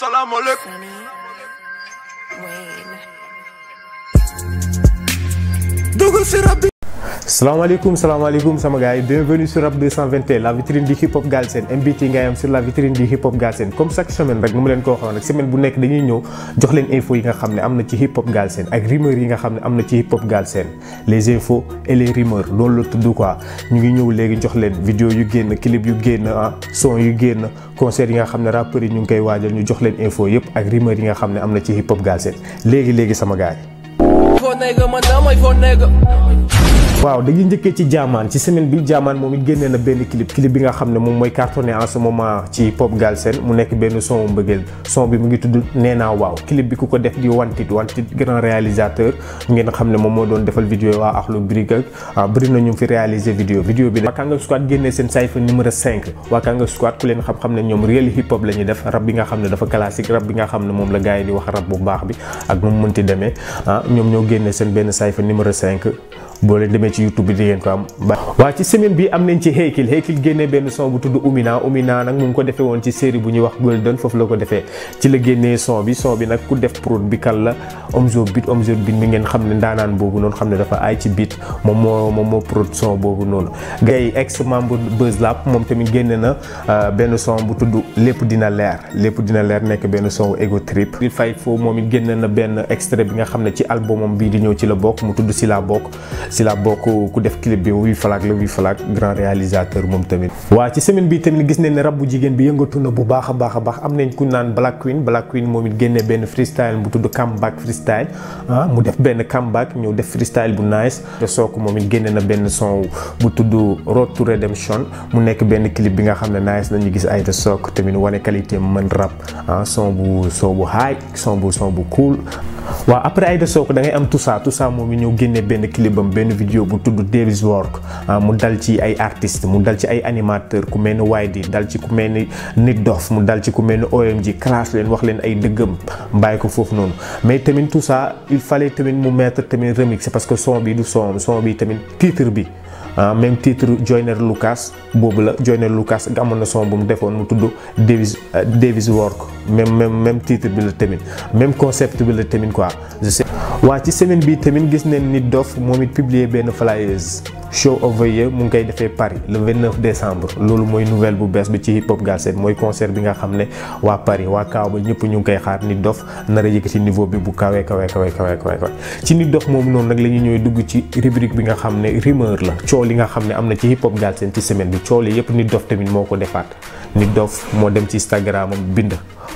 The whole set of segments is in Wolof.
Salam alaikum. Dougou Sirabi. Salam alaikum, salam alaikum, sama gars bienvenue sur Rap 221 la vitrine du hip hop Galsen MBT ngay am sur la vitrine du hip hop Galsen comme chaque semaine rek nu ma leen ko waxoon rek semaine bu nekk dañuy ñëw jox leen info yi nga xam ne am na ci hip hop Galsen ak rumeur yi nga xam ne am na ci hip hop Galsen les infos et les rumeurs loolu la tudd quoi ñu ngi ñëw léegi jox leen vidéo yu génn clip yu génn ah son yu génn concert yi nga xam ne rappeurs yi ñu ngi koy waajal ñu jox leen info yëpp ak rumeurs yi nga xam ne am na ci hip hop Galsen léegi léegi sama gars waaw dañuy njëkkee ci jaamaan ci semaine bi jaamaan moom it génnee na benn clip clip bi nga xam ne moom mooy cartonné en ce moment ci pop galsen mu nekk benn son mbëggeel son bi mu ngi tudd nee naa waaw clip bi ku ko def di wantit wantit grand réalisateur ngeen xam ne moom moo doon defal vidéo waa Akhlou Brick ak ah, bëri na ñu fi réaliser vidéo vidéo bi waa Kanga Squad génnee seen cypher numéro 5 waa Kanga Squad ku leen xam-xam ne ñoom réel hip hop la ñuy def rab bi nga xam ne dafa classique rab bi nga xam ne moom la gars yi di wax rab bu baax bi ak nu mu mënti demee ah ñoom ñoo génnee seen benn cypher numéro 5 boo leen demee ci YouTube bi di ngeen ko am ba waa ci semaine bi am nañ ci Hakill Hakill génnee benn son bu tudd Umina Umina nag mu ngi ko defee woon ci série bu ñuy wax Golden foofu la ko defee ci la génnee son bi son bi nag ku def prod bi kal la Omzo Beat Omzo Beat mi ngeen xam ne ndaanaan boobu noonu xam ne dafa aay ci beat moom moo moom moo prod son boobu noonu gay ex membre Buzz Lab moom tamit génne na euh, benn son bu tudd lépp dina leer lépp dina leer nekk benn son ego trip di fay foo moom it génne na benn extrait bi nga xam ne ci albumam bii di ñëw ci la bokk mu tudd si la bokk si la bokk ku def clip bi Wii Falaak la Wii Falaak grand réalisateur moom tamit. waa ci semaine bi tamit gis nañ ne rab bu jigéen bi yëngatu na bu baax a baax a baax am nañ ku naan Black Queen Black Queen moom it génne benn freestyle bu tudd comeback freestyle ah mu def benn comeback ñëw def freestyle bu nice te Sokh moom it génne na benn son bu tudd Road to Redemption mu nekk benn clip bi nga xam ne nice nañu gis ay te Sokh tamit wane qualité mën rap ah son bu son bu high. son bu son bu cool waaw après Aïda Soko da ngay am tout ça tout ça moom mi ñëw génne benn clipam benn vidéo bu tudd Davis Work ah, mu dal ci ay artistes mu dal ci ay animateur ku mel ni Waydi dal ci ku mel ni Nit Dof mu dal ci ku mel ni OMG classe leen wax leen ay dëggam bàyyi ko foofu noonu mais tamit tout ça il fallait tamit mu mettre tamit remix parce que son bi du son son bi tamit titre bi ah, même titre Joyner Lucas boobu la Joyner Lucas nga amoon na son bu mu defoon mu tudd Davis euh, Davis Work même même même titre bi la tamit même concept bi la tamit quoi je sais. waa ci semaine bi tamit gis nañ ni Dof moom it publier benn flyers show of the year mu ngi koy defee Paris le 29 décembre loolu mooy nouvelle bu bees bi ci hip hop Galsen mooy concert bi nga xam ne waa Paris waa Kaaw ba ñëpp ñu ngi koy xaar ni Dof. nar a yëkkati niveau bi bu kawe kawe kawe kawe kawe kawe ci nit dox moomu noonu nag la ñuy ñëwee dugg ci rubrique bi nga xam ne rumeur la coow li nga xam ne am na ci hip hop Galsen ci semaine bi coow li yëpp nit dof tamit moo ko defaat nit dof moo dem ci Instagram am bind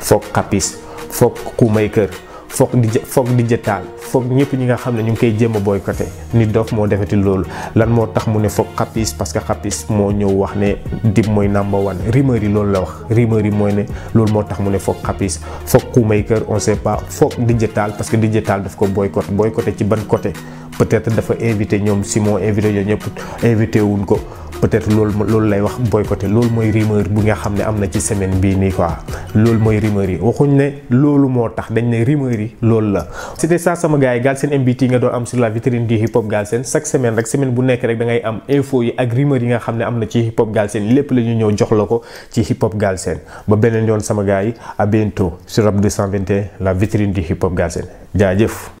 foog xapis foog xuumay kër foog di foog di jëtaal foog ñëpp ñi nga xam ne ñu ngi koy jéem a boycotté nit dof moo defati loolu lan moo tax mu ne foog xapis parce que xapis moo ñëw wax ne dib mooy number one rumeur yi loolu la wax rumeur yi mooy ne loolu moo tax mu ne foog xapis foog Koumaker on sait pas foog digital parce que digital daf ko boycott boycotté ci ban côté peut-être dafa invité ñoom Simon invité ñoom ñëpp invité wuñ ko peut-être loolu loolu lay wax boycotté loolu mooy rumeur bu nga xam ne am na ci semaine bii nii quoi loolu mooy rumeur yi waxuñ ne loolu moo tax dañ ne rumeur yi loolu la c'était ça sama gars yi Galsen MBT nga doon am sur la vitrine du hip hop Galsen chaque semaine rek semaine bu nekk rek da ngay am info yi ak rumeur yi nga xam ne am na ci hip hop Galsen lépp la ñu ñëw jox la ko ci hip hop Galsen ba beneen yoon sama gars yi à bientôt sur Rap 221 la vitrine du hip hop Galsen jaajëf